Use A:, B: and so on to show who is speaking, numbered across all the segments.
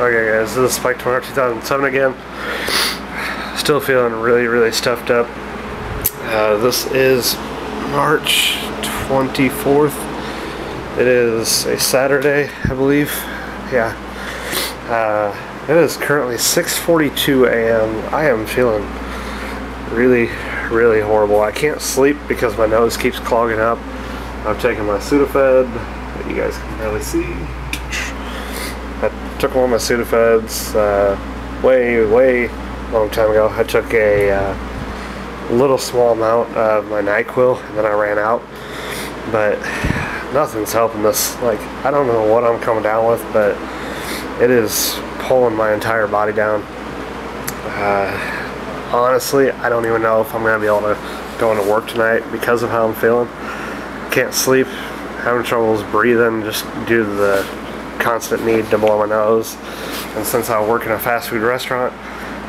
A: Okay guys, this is Spike Tomorrow 2007 again. Still feeling really, really stuffed up. Uh, this is March 24th. It is a Saturday, I believe. Yeah. Uh, it is currently 6.42 a.m. I am feeling really, really horrible. I can't sleep because my nose keeps clogging up. I'm taking my Sudafed that you guys can barely see. Took one of my Sudafeds uh, way, way long time ago. I took a uh, little small amount of my NyQuil and then I ran out. But nothing's helping this. Like, I don't know what I'm coming down with, but it is pulling my entire body down. Uh, honestly, I don't even know if I'm going to be able to go into work tonight because of how I'm feeling. Can't sleep, having troubles breathing just due to the constant need to blow my nose. And since I work in a fast food restaurant,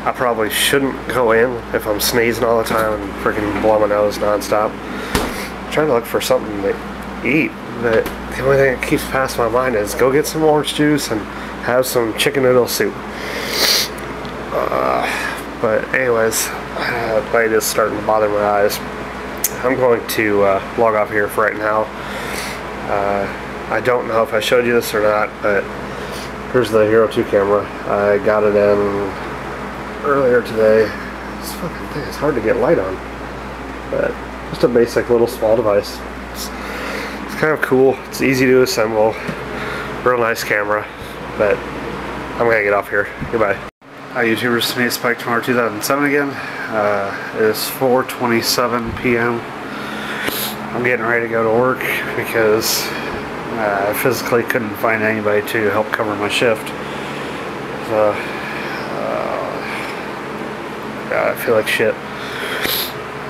A: I probably shouldn't go in if I'm sneezing all the time and freaking blow my nose nonstop. I'm trying to look for something to eat, but the only thing that keeps passing my mind is go get some orange juice and have some chicken noodle soup. Uh, but anyways, uh, light is starting to bother my eyes. I'm going to uh, log off here for right now. Uh, I don't know if I showed you this or not, but here's the Hero 2 camera. I got it in earlier today. This fucking thing is hard to get light on, but just a basic little small device. It's, it's kind of cool. It's easy to assemble. Real nice camera, but I'm gonna get off here. Goodbye. Hi YouTubers, it's me, Spike Tomorrow 2007 again. Uh, it is 4.27 p.m. I'm getting ready to go to work because uh, I physically couldn't find anybody to help cover my shift. So, uh, God, I feel like shit.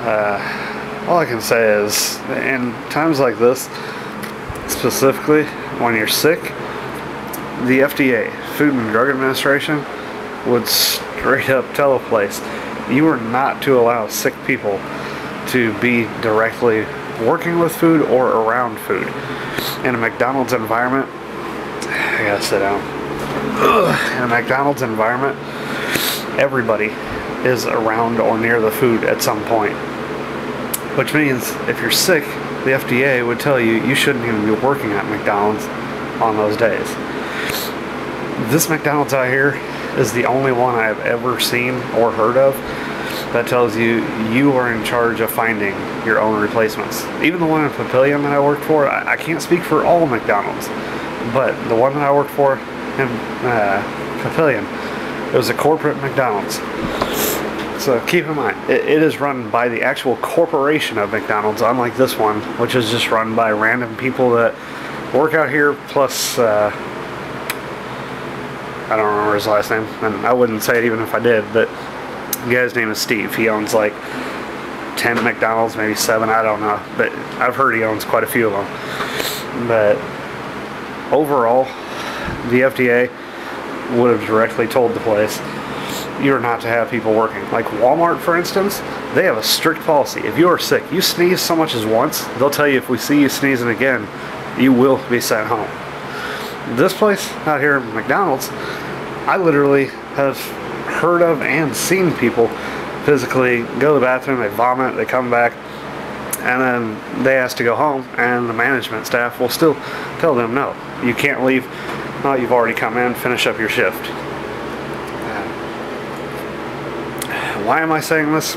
A: Uh, all I can say is, in times like this, specifically when you're sick, the FDA, Food and Drug Administration, would straight up tell a place you are not to allow sick people to be directly working with food or around food. In a McDonald's environment, I gotta sit down. Ugh. In a McDonald's environment, everybody is around or near the food at some point. Which means if you're sick, the FDA would tell you you shouldn't even be working at McDonald's on those days. This McDonald's out here is the only one I've ever seen or heard of that tells you you are in charge of finding your own replacements. Even the one in Papillion that I worked for, I, I can't speak for all McDonald's, but the one that I worked for in uh, Papillion, it was a corporate McDonald's. So keep in mind, it, it is run by the actual corporation of McDonald's, unlike this one, which is just run by random people that work out here, plus, uh, I don't remember his last name, and I wouldn't say it even if I did, but guy's name is Steve. He owns like 10 McDonald's, maybe 7, I don't know, but I've heard he owns quite a few of them. But overall, the FDA would have directly told the place you're not to have people working. Like Walmart, for instance, they have a strict policy. If you are sick, you sneeze so much as once, they'll tell you if we see you sneezing again, you will be sent home. This place out here, McDonald's, I literally have heard of and seen people physically go to the bathroom, they vomit, they come back, and then they ask to go home, and the management staff will still tell them no, you can't leave. No, you've already come in, finish up your shift. Why am I saying this?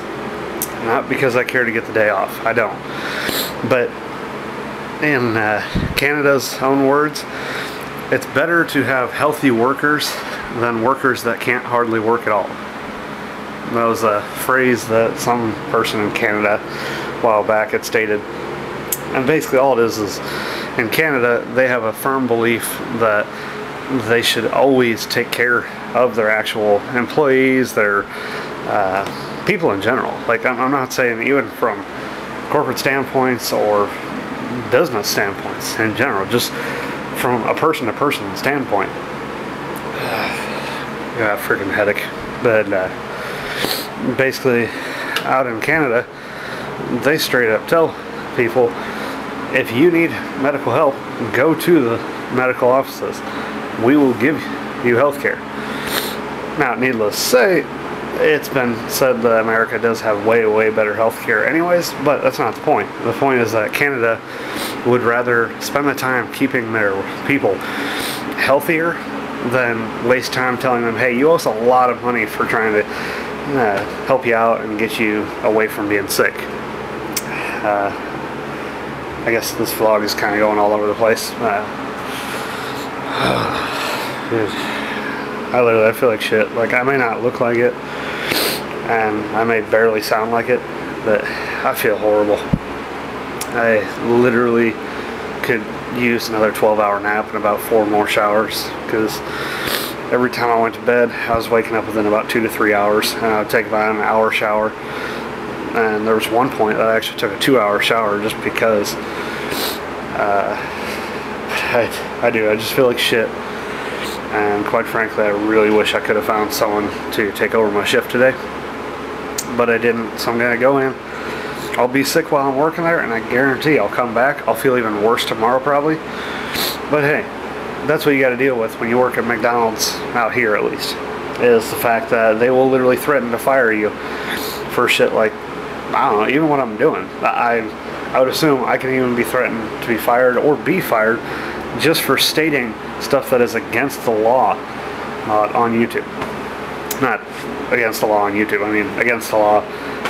A: Not because I care to get the day off. I don't. But in uh, Canada's own words, it's better to have healthy workers than workers that can't hardly work at all. That was a phrase that some person in Canada a while back had stated. And basically all it is is in Canada they have a firm belief that they should always take care of their actual employees, their uh, people in general. Like I'm, I'm not saying even from corporate standpoints or business standpoints in general, just from a person to person standpoint. Yeah, freaking headache. But uh, basically, out in Canada, they straight up tell people if you need medical help, go to the medical offices. We will give you health care. Now, needless to say, it's been said that America does have way, way better health care anyways, but that's not the point. The point is that Canada would rather spend the time keeping their people healthier than waste time telling them, hey, you owe us a lot of money for trying to uh, help you out and get you away from being sick. Uh, I guess this vlog is kind of going all over the place. Uh, I literally I feel like shit. Like I may not look like it, and I may barely sound like it, but I feel horrible. I literally could use another 12 hour nap and about four more showers because every time I went to bed I was waking up within about two to three hours and I would take about an hour shower. And there was one point that I actually took a two hour shower just because uh, I, I do I just feel like shit. And quite frankly I really wish I could have found someone to take over my shift today. But I didn't so I'm gonna go in I'll be sick while I'm working there and I guarantee I'll come back I'll feel even worse tomorrow probably but hey that's what you got to deal with when you work at McDonald's out here at least is the fact that they will literally threaten to fire you for shit like I don't know, even what I'm doing. I, I would assume I can even be threatened to be fired or be fired just for stating stuff that is against the law uh, on YouTube. Not against the law on YouTube, I mean against the law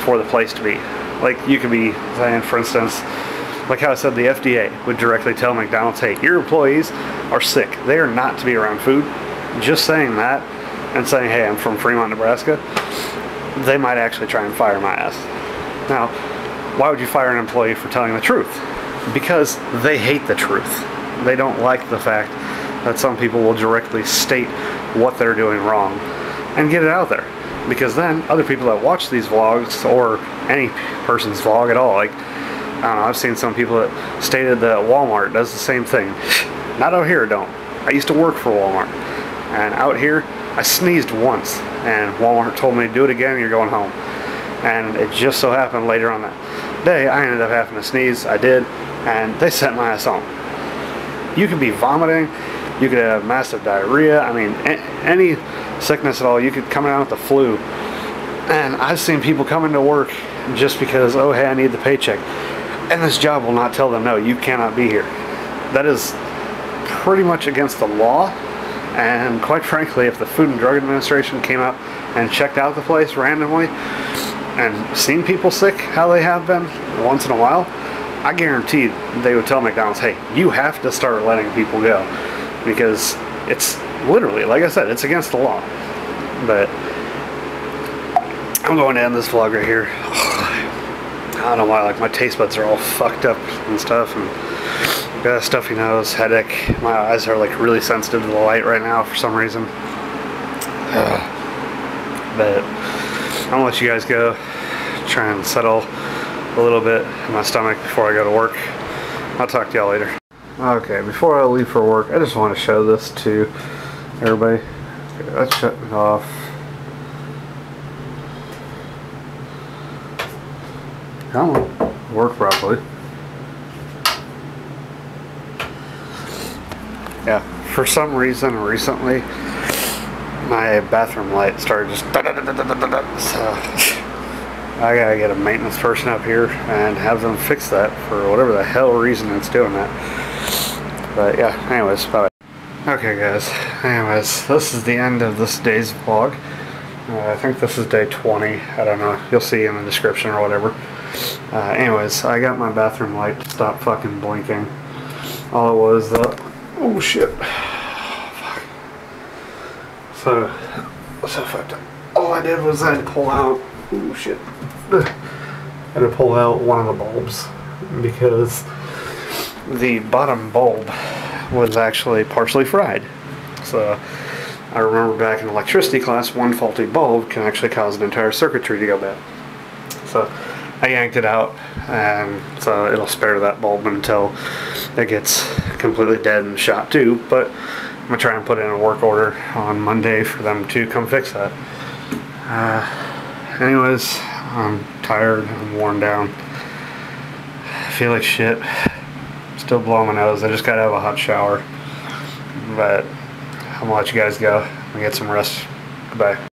A: for the place to be. Like you could be saying, for instance, like how I said, the FDA would directly tell McDonald's, hey, your employees are sick. They are not to be around food. Just saying that and saying, hey, I'm from Fremont, Nebraska, they might actually try and fire my ass. Now, why would you fire an employee for telling the truth? Because they hate the truth. They don't like the fact that some people will directly state what they're doing wrong and get it out there. Because then other people that watch these vlogs or any person's vlog at all, like, I don't know, I've seen some people that stated that Walmart does the same thing. Not out here, don't. I used to work for Walmart. And out here, I sneezed once. And Walmart told me, to do it again, you're going home and it just so happened later on that day I ended up having to sneeze. I did, and they sent my ass home. You can be vomiting, you could have massive diarrhea. I mean, any sickness at all. You could come down with the flu, and I've seen people coming to work just because, oh hey, I need the paycheck, and this job will not tell them no, you cannot be here. That is pretty much against the law. And quite frankly, if the Food and Drug Administration came out and checked out the place randomly, and seen people sick how they have been once in a while, I guarantee they would tell McDonald's, hey, you have to start letting people go because it's literally, like I said, it's against the law. But I'm going to end this vlog right here. I don't know why, like my taste buds are all fucked up and stuff, and got a stuffy nose, headache. My eyes are like really sensitive to the light right now for some reason. But I'm gonna let you guys go. Try and settle a little bit in my stomach before I go to work. I'll talk to y'all later. Okay, before I leave for work, I just want to show this to everybody. Okay, let's shut it off. Come on, work properly. Yeah, for some reason recently, my bathroom light started just da, da, da, so I gotta get a maintenance person up here and have them fix that for whatever the hell reason it's doing that. But yeah, anyways, bye. Okay guys, anyways, this is the end of this day's vlog. Uh, I think this is day 20, I don't know, you'll see in the description or whatever. Uh, anyways, I got my bathroom light to stop fucking blinking. All it was, uh, oh shit. Fuck. So, so fucked up. All I did was I had to pull out, oh shit, I had to pull out one of the bulbs because the bottom bulb was actually partially fried. So I remember back in electricity class, one faulty bulb can actually cause an entire circuitry to go bad. So I yanked it out and so it'll spare that bulb until it gets completely dead and shot too. But I'm gonna try and put in a work order on Monday for them to come fix that. Uh, anyways, I'm tired, I'm worn down. I feel like shit. Still blowing my nose. I just gotta have a hot shower. But I'm gonna let you guys go and get some rest. Goodbye.